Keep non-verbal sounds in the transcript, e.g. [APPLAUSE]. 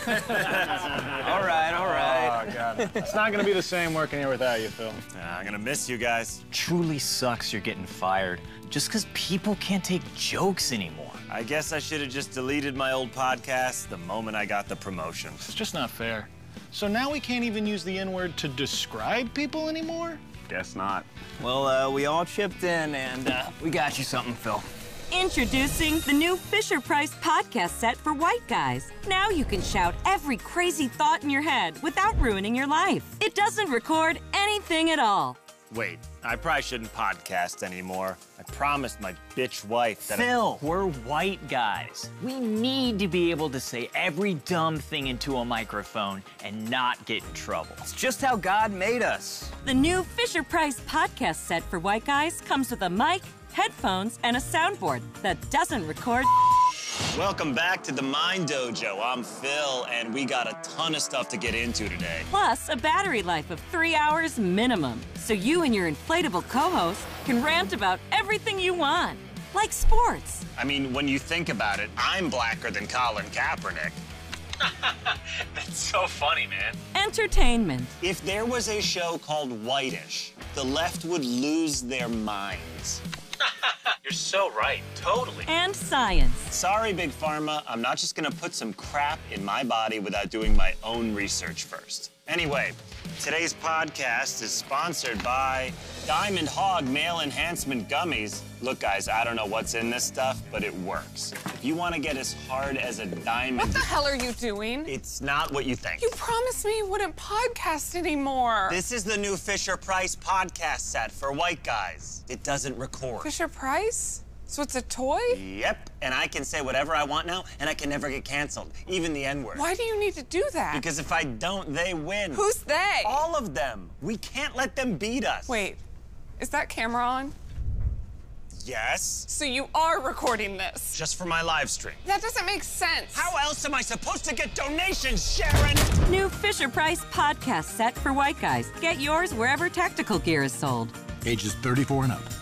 [LAUGHS] all right, all right. Oh, God. It's not going to be the same working here without you, Phil. Yeah, I'm gonna miss you guys. Truly sucks you're getting fired just because people can't take jokes anymore. I guess I should have just deleted my old podcast the moment I got the promotion. It's just not fair. So now we can't even use the N word to describe people anymore? Guess not. Well, uh, we all chipped in and uh, we got you something, Phil. Introducing the new Fisher Price podcast set for white guys. Now you can shout every crazy thought in your head without ruining your life. It doesn't record anything at all. Wait, I probably shouldn't podcast anymore. I promised my bitch wife that I- Phil, we're white guys. We need to be able to say every dumb thing into a microphone and not get in trouble. It's just how God made us. The new Fisher Price podcast set for white guys comes with a mic, headphones, and a soundboard that doesn't record. Welcome back to the Mind Dojo. I'm Phil, and we got a ton of stuff to get into today. Plus, a battery life of three hours minimum. So you and your inflatable co host can rant about everything you want, like sports, I mean, when you think about it, I'm blacker than Colin Kaepernick. [LAUGHS] That's so funny, man. entertainment, If there was a show called Whitish, the left would lose their minds. You're so right. Totally. and science. Sorry, Big Pharma, I'm not just gonna put some crap in my body without doing my own research first. Anyway, today's podcast is sponsored by Diamond Hog Male Enhancement Gummies. Look, guys, I don't know what's in this stuff, but it works. If you wanna get as hard as a diamond, What the hell are you doing? it's not what you think. You promised me you wouldn't podcast anymore. This is the new Fisher Price podcast set for white guys. It doesn't record. Fisher Price? So it's a toy? Yep, and I can say whatever I want now, and I can never get canceled, even the N word. Why do you need to do that? Because if I don't, they win. Who's they? All of them. We can't let them beat us. Wait, is that camera on? Yes. So you are recording this? Just for my live stream. That doesn't make sense. How else am I supposed to get donations, Sharon? New Fisher Price podcast set for white guys. Get yours wherever tactical gear is sold. Ages 34 and up.